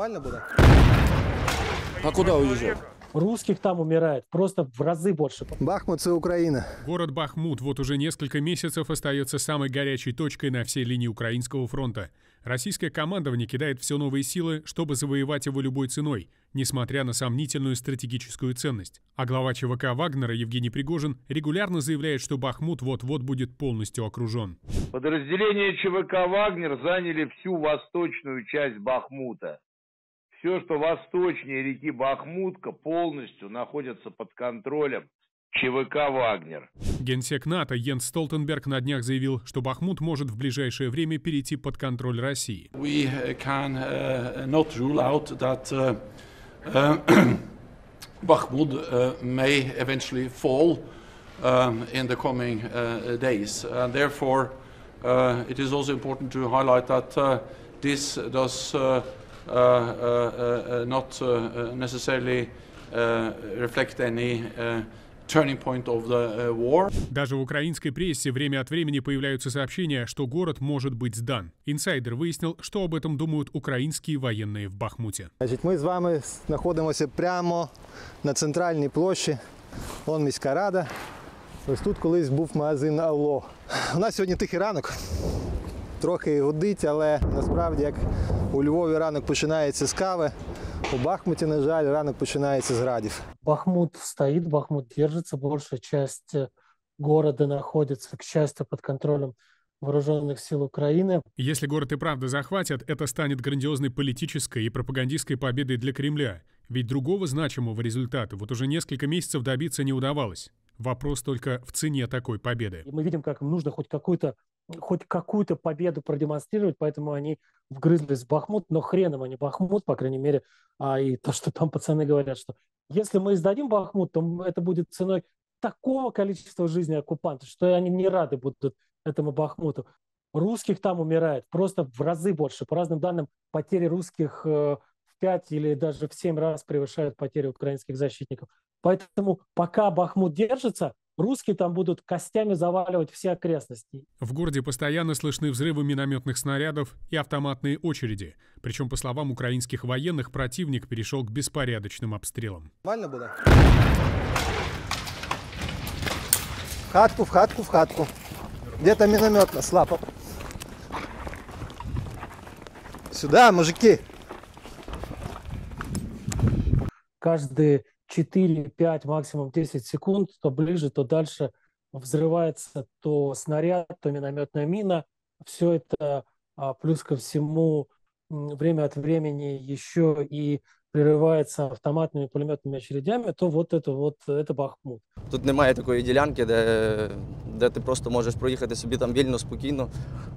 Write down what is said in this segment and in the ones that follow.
Нормально буде? А куда уезжать? Русских там умирает просто в разы больше. Бахмут це Україна. Город Бахмут вот уже несколько месяцев остается самой горячей точкой на всей линии Украинского фронта. Российское командование кидает все новые силы, чтобы завоевать его любой ценой, несмотря на сомнительную стратегическую ценность. А глава ЧВК Вагнера Евгений Пригожин регулярно заявляет, что Бахмут вот-вот будет полностью окружен. Подразделения ЧВК «Вагнер» заняли всю восточную часть Бахмута. Все, что восточнее реки Бахмутка, полностью находится под контролем ЧВК «Вагнер». Генсек НАТО Йенс Столтенберг на днях заявил, что Бахмут может в ближайшее время перейти под контроль России. We uh, can uh, not rule out that uh, uh, Bakhmut uh, may eventually fall um, in the coming uh, days. And therefore, uh, it is also important to highlight that uh, this does uh, not uh, uh, necessarily uh, reflect any uh, turning point of the uh, war. Даже в украинской прессе время от времени появляются сообщения, что город может быть сдан. Инсайдер выяснил, что об этом думают украинские военные в Бахмуте. Значить, ми з вами знаходимося прямо на центральній площі. Вон міська рада. Ось тут колись був магазин Алло. У нас сьогодні тихий ранок. Трохи гудить, але насправді як у Львові ранок починається з кави, у Бахмуті, на жаль, ранок починається з градів. Бахмут стоит, Бахмут держится, большая часть э, города находится, к счастью, под контролем вооруженных сил Украины. Если город и правда захватят, это станет грандиозной политической и пропагандистской победой для Кремля. Ведь другого значимого результата вот уже несколько месяцев добиться не удавалось. Вопрос только в цене такой победы. И мы видим, как им нужно хоть какую-то хоть какую-то победу продемонстрировать, поэтому они вгрызлись в Бахмут, но хреном они Бахмут, по крайней мере, а и то, что там пацаны говорят, что если мы сдадим Бахмут, то это будет ценой такого количества жизни оккупантов, что они не рады будут этому Бахмуту. Русских там умирает просто в разы больше. По разным данным, потери русских э, в 5 или даже в 7 раз превышают потери украинских защитников. Поэтому пока Бахмут держится, русские там будут костями заваливать все окрестности. В городе постоянно слышны взрывы минометных снарядов и автоматные очереди. Причем, по словам украинских военных, противник перешел к беспорядочным обстрелам. Нормально буде? В хатку, в хатку, в хатку. Где-то минометно, слабо. Сюда, мужики. Каждые 4, 5, максимум 10 секунд, то ближе, то дальше взрывается то снаряд, то минометная мина. Все это а, плюс ко всему м, время от времени еще и прерывается автоматными пулеметными очередями, то вот это вот это Бахмут. Тут немає такої ділянки, де, де ти просто можеш проїхати собі там вільно, спокійно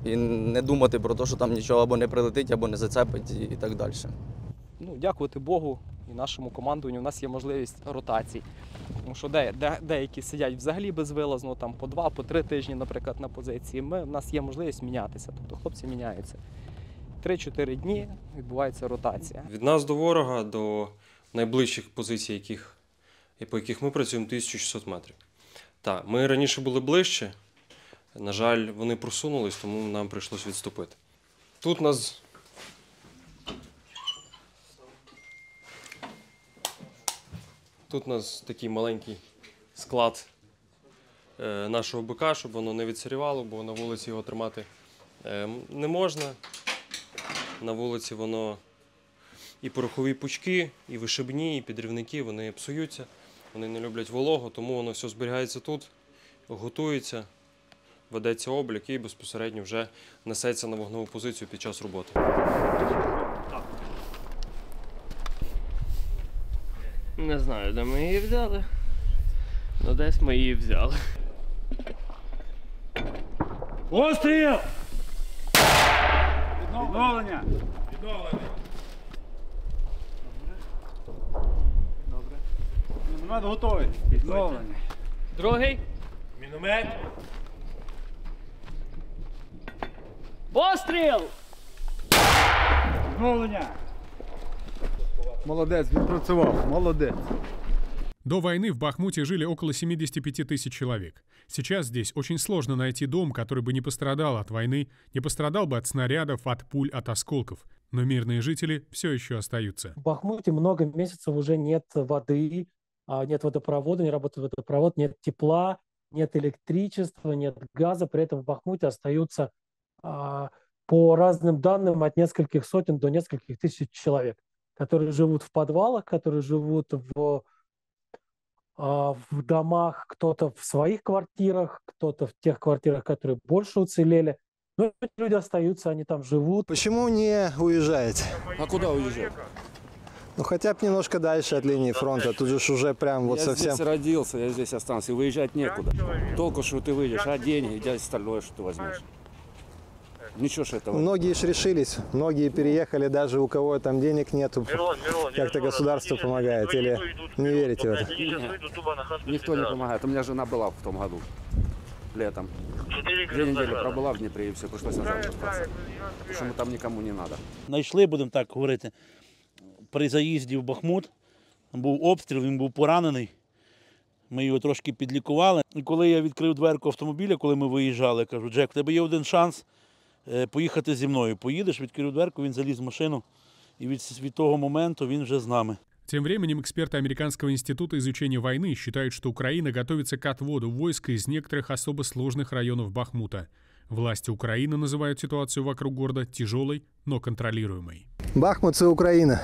і не думати про те, що там нічого або не прилетить, або не зацепить і, і так далі. ну, дякувати Богу і нашому командуванню, у нас є можливість ротацій. Тому що де, де, деякі сидять взагалі безвилазно, там по два, по три тижні, наприклад, на позиції. Ми, у нас є можливість мінятися, тобто хлопці міняються. Три-чотири дні відбувається ротація. Від нас до ворога, до найближчих позицій, яких, по яких ми працюємо, 1600 метрів. Так, ми раніше були ближче. На жаль, вони просунулись, тому нам прийшлось відступити. Тут нас. Тут у нас такий маленький склад е, нашого БК, щоб воно не відсирівало, бо на вулиці його тримати е, не можна. На вулиці воно і порохові пучки, і вишибні, і підрівники, вони псуються, вони не люблять вологу, тому воно все зберігається тут, готується, ведеться облік і безпосередньо вже несеться на вогневу позицію під час роботи. Не знаю, де ми її взяли. Ну десь ми її взяли. Постріл! Відновлення! Відновлення. Добре. Міномет готовий. Відновлення. Другий. Міномет. Постріл! Відновлення. Молодець, відпрацював. Молодець. До войны в Бахмуте жили около 75 тысяч человек. Сейчас здесь очень сложно найти дом, который бы не пострадал от войны, не пострадал бы от снарядов, от пуль, от осколков. Но мирные жители все еще остаются. В Бахмуте много месяцев уже нет воды, а, нет водопровода, не работает водопровод, нет тепла, нет электричества, нет газа. При этом в Бахмуте остаются а, по разным данным от нескольких сотен до нескольких тысяч человек, которые живут в подвалах, которые живут в, а, в домах, кто-то в своих квартирах, кто-то в тех квартирах, которые больше уцелели. Но эти люди остаются, они там живут. Почему не уезжаете? А куда уезжать? Ну хотя бы немножко дальше от линии фронта. Тут же уже прям вот я совсем. здесь родился, я здесь останусь. И выезжать некуда. Толку, что ты выйдешь, а деньги, и остальное, что ты возьмешь. Ничего ж этого. Многие ж решились, многие переехали, даже у кого там денег нету. Как-то государство помогает или не верите в это? Нет, никто не помогает. У меня жена была в том году, летом. Две недели пробыла в Днепре, и все, пришлось назад вертаться. Потому что мы там никому не надо. Знайшли, будемо так говорити, при заїзді в Бахмут. Був обстріл, він був поранений. Ми його трошки підлікували. І коли я відкрив дверку автомобіля, коли ми виїжджали, я кажу, Джек, в тебе є один шанс е, поїхати зі мною. Поїдеш, відкрив дверку, він заліз в машину. І від, від того моменту він вже з нами. Тем временем эксперты Американского института изучения войны считают, что Украина готовится к отводу войск из некоторых особо сложных районов Бахмута. Власти Украины называют ситуацию вокруг города тяжелой, но контролируемой. Бахмут це Україна.